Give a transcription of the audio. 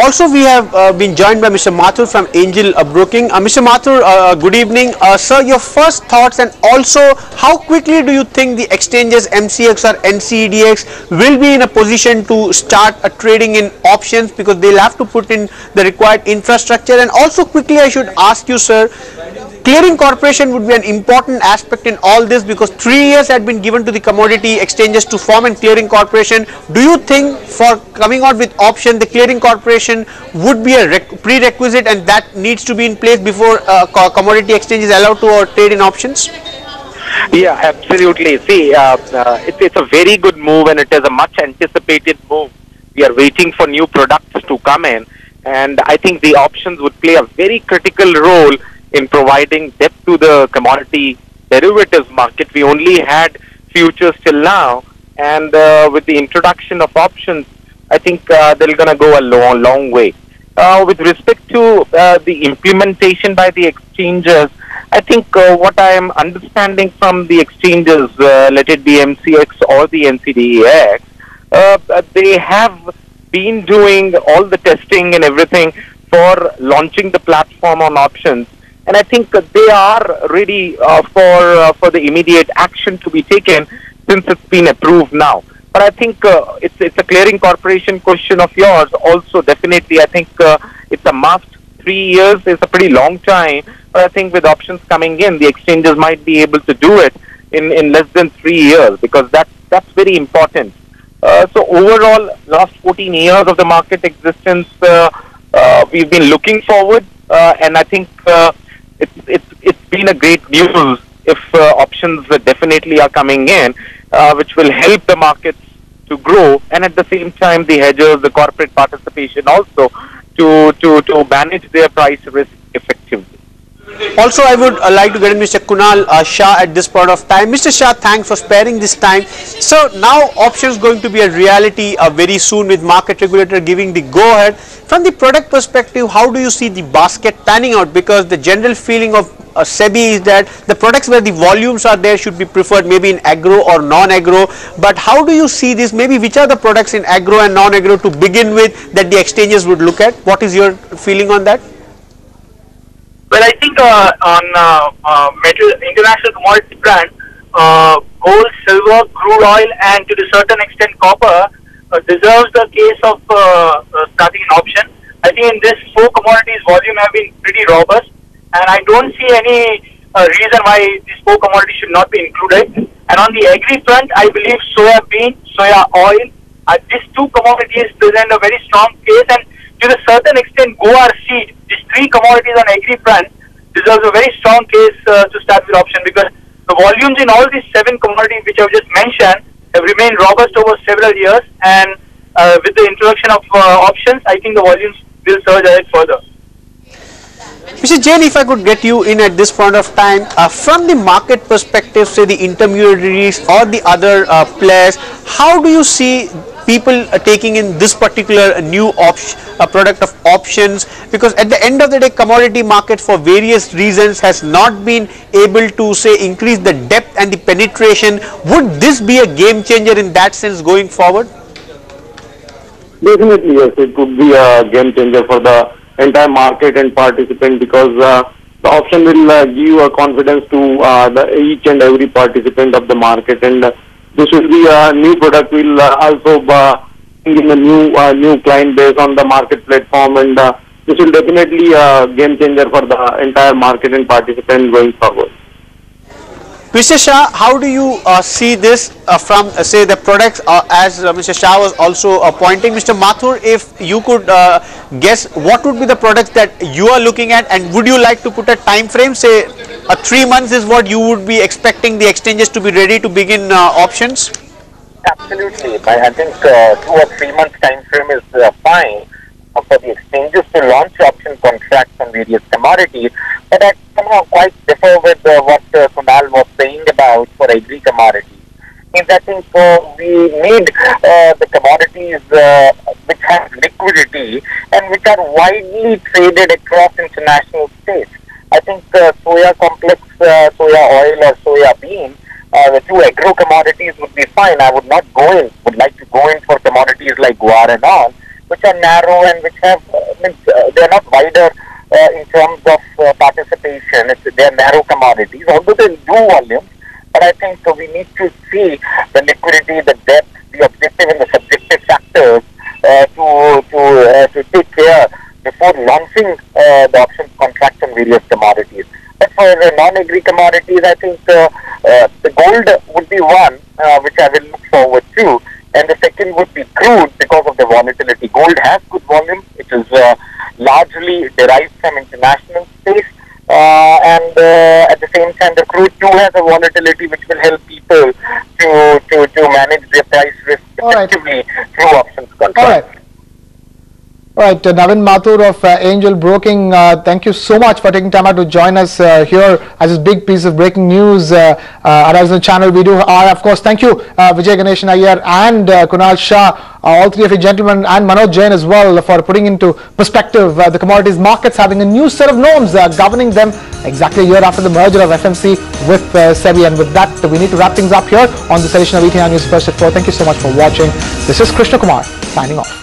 Also, we have uh, been joined by Mr. Mathur from Angel uh, Broking. Uh, Mr. Mathur, uh, good evening. Uh, sir, your first thoughts and also how quickly do you think the exchanges MCX or NCDEX will be in a position to start uh, trading in options because they'll have to put in the required infrastructure and also quickly I should ask you, sir, clearing corporation would be an important aspect in all this because three years had been given to the commodity exchanges to form a clearing corporation. Do you think for coming out with option, the clearing corporation would be a prerequisite and that needs to be in place before uh, co commodity exchange is allowed to uh, trade in options? Yeah, absolutely. See, uh, uh, it's, it's a very good move and it is a much anticipated move. We are waiting for new products to come in and I think the options would play a very critical role in providing depth to the commodity derivatives market. We only had futures till now, and uh, with the introduction of options, I think uh, they're going to go a long, long way. Uh, with respect to uh, the implementation by the exchanges, I think uh, what I am understanding from the exchanges, uh, let it be MCX or the NCDEX, they have been doing all the testing and everything for launching the platform on options and I think they are ready uh, for uh, for the immediate action to be taken since it's been approved now. But I think uh, it's it's a clearing corporation question of yours. Also, definitely, I think uh, it's a must. Three years is a pretty long time, but I think with options coming in, the exchanges might be able to do it in, in less than three years because that's that's very important. Uh, so overall, last 14 years of the market existence, uh, we've been looking forward, and I think it's it's it's been a great news if uh, options definitely are coming in, uh, which will help the markets to grow, and at the same time the hedgers, the corporate participation also to to to manage their price risk. Also, I would uh, like to get Mr. Kunal uh, Shah at this point of time. Mr. Shah, thanks for sparing this time. So now options going to be a reality uh, very soon with market regulator giving the go ahead. From the product perspective, how do you see the basket panning out? Because the general feeling of uh, SEBI is that the products where the volumes are there should be preferred maybe in agro or non-agro. But how do you see this? Maybe which are the products in agro and non-agro to begin with that the exchanges would look at? What is your feeling on that? Well, I think uh, on uh, uh, metal international commodity brand, uh, gold, silver, crude oil, and to a certain extent copper uh, deserves the case of uh, starting an option. I think in this four commodities, volume have been pretty robust, and I don't see any reason why these four commodities should not be included. And on the agri front, I believe soya bean, soya oil, these two commodities present a very strong case, and to a certain extent, guar seed these three commodities on agri front deserves a very strong case uh, to start with option because the volumes in all these seven commodities which I've just mentioned have remained robust over several years and uh, with the introduction of uh, options, I think the volumes will surge ahead further. Mr. Jain, if I could get you in at this point of time, uh, from the market perspective, say the intermediaries or the other uh, players, how do you see people taking in this particular new option, product of options because at the end of the day commodity market for various reasons has not been able to say increase the depth and the penetration. Would this be a game changer in that sense going forward? Definitely yes, it could be a game changer for the entire market and participant because uh, the option will uh, give a confidence to uh, each and every participant of the market and uh, this will be a new product. We'll uh, also uh, bring in a new uh, new client base on the market platform, and this will definitely a game changer for the entire market and participant going forward. Mr. Shah, how do you uh, see this uh, from uh, say the products as Mr. Shah was also pointing? Mr. Mathur, if you could guess what would be the products that you are looking at and would you like to put a time frame say a three months is what you would be expecting the exchanges to be ready to begin options? Absolutely. I, think two or three months time frame is fine for the exchanges to launch option contracts on various commodities. But I somehow quite differ with uh, what uh, Kunal was saying about for agri commodities. In that sense, uh, we need uh, the commodities uh, which have liquidity and which are widely traded across international states. I think uh, soya complex, uh, soya oil or soya bean, the two agro commodities would be fine. I would not go in, would like to go in for commodities like guar and all which are narrow and which have uh, means uh, they are not wider uh, in terms of uh, participation. It's, they are narrow commodities, although they do volumes. But I think uh, we need to see the liquidity, the depth, the objective and the subjective factors uh, to to uh, to take care before launching uh, the options contracts on various commodities. The non-agri commodities, I think uh, uh, the gold would be one uh, which I will look forward to, and the second would be crude because of the volatility. Gold has good volume, it is uh, largely derived from international space, uh, and uh, at the same time, the crude too has a volatility which will help people to to, to manage their price risk All right. effectively through options contracts. All right. All right, uh, Naveen Mathur of uh, Angel Broking, uh, thank you so much for taking time out to join us uh, here as this big piece of breaking news uh, uh, arrives on the channel. We do, uh, of course, thank you uh, Vijay Ganeshan Iyer and Kunal Shah, all three of you gentlemen, and Manoj Jain as well for putting into perspective the commodities markets having a new set of norms governing them exactly a year after the merger of FMC with SEBI. And with that, we need to wrap things up here on this edition of ET Now News First at 4. Thank you so much for watching. This is Krishna Kumar signing off.